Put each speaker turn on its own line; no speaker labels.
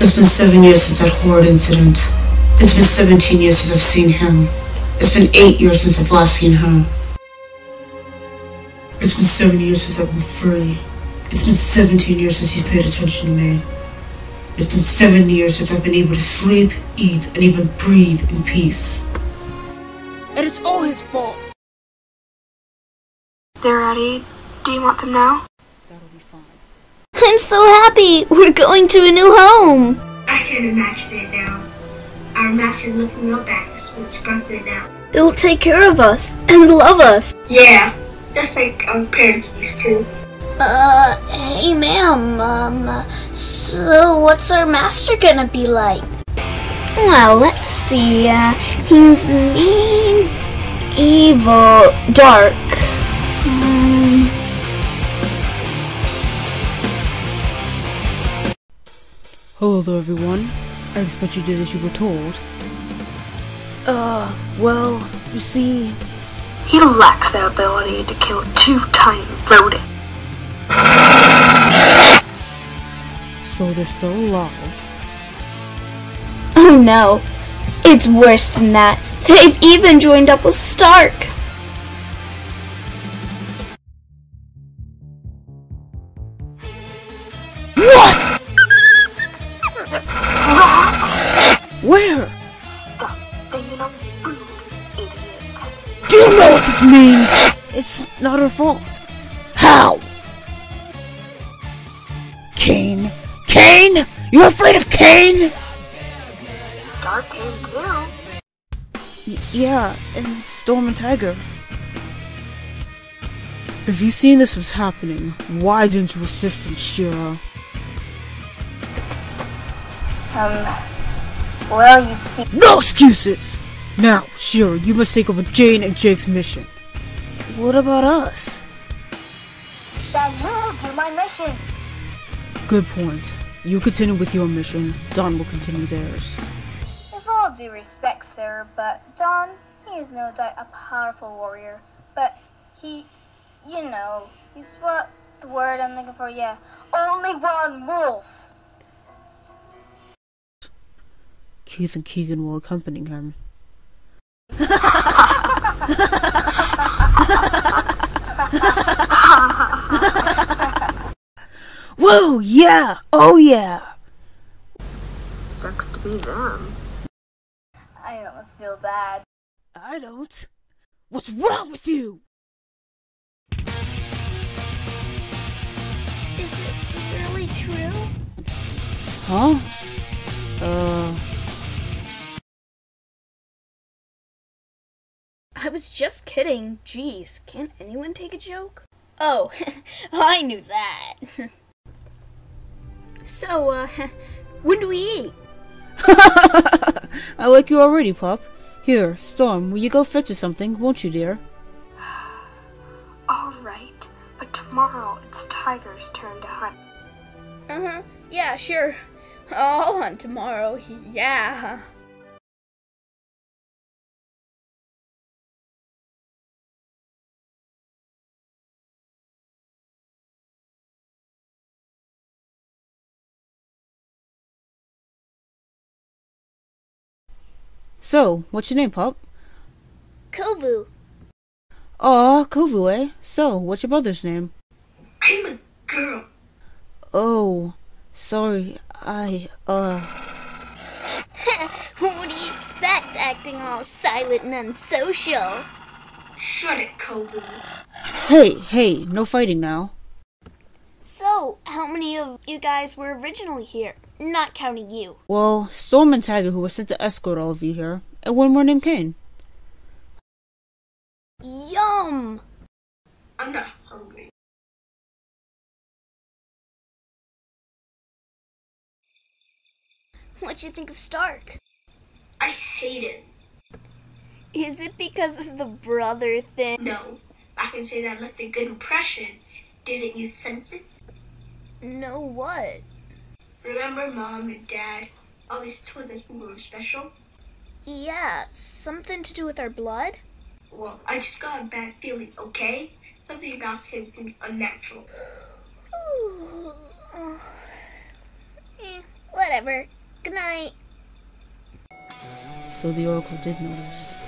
It's been seven years since that horrid incident. It's been 17 years since I've seen him. It's been eight years since I've last seen her. It's been seven years since I've been free. It's been 17 years since he's paid attention to me. It's been seven years since I've been able to sleep, eat, and even breathe in peace.
And it's all his fault.
They're ready. Do you want them now?
That'll be fine.
I'm so happy! We're going to a new home!
I can imagine it now. Our master looking up at us with sparkling out.
It'll take care of us and love us.
Yeah, just like our parents used to.
Uh, hey ma'am, um, so what's our master gonna be like? Well, let's see, uh, he's mean, evil, dark.
Hello there, everyone. I expect you did as you were told.
Uh, well, you see,
He lacks the ability to kill two tiny rodents.
So they're still alive.
oh no, it's worse than that. They've even joined up with Stark.
Do you know what this means? It's not her fault. How? Kane? Kane? You're afraid of Kane?
Stark came too.
Y- yeah, and Storm and Tiger. If you seen this was happening, why didn't you assist him, Shira?
Um, well, you see,
No excuses! Now, Shira, you must take over Jane and Jake's mission. What about us?
then you'll do my mission.
Good point. You continue with your mission, Don will continue theirs.
With all due respect, sir, but Don, he is no doubt a powerful warrior, but he, you know, he's what the word I'm looking for, yeah, only one wolf.
Keith and Keegan will accompany him. Whoa, yeah! Oh yeah!
Sucks to be them.
I almost feel bad.
I don't. What's wrong with you?
Is it really true?
Huh? Uh.
I was just kidding. Jeez, can't anyone take a joke? Oh, I knew that. so, uh, when do we eat?
I like you already, pup. Here, Storm, will you go fetch us something, won't you, dear?
Alright, but tomorrow it's Tiger's turn to hunt.
Uh huh. Yeah, sure. I'll hunt tomorrow. Yeah.
So, what's your name, pup?
Kovu.
Aw, Kovu, eh? So, what's your brother's name?
I'm a girl.
Oh, sorry, I, uh.
what do you expect, acting all silent and unsocial?
Shut it, Kovu.
Hey, hey, no fighting now.
So, how many of you guys were originally here? Not counting you.
Well, Storm and Tiger, who was sent to escort all of you here, and one more named Kane.
Yum!
I'm not hungry.
What'd you think of Stark?
I hate it.
Is it because of the brother thing?
No, I can say that left a good impression. Didn't you sense it?
No, what?
Remember mom and dad always told us we were special?
Yeah, something to do with our blood?
Well, I just got a bad feeling, okay? Something about him seems unnatural.
Eh, whatever. Good night.
So the Oracle did notice.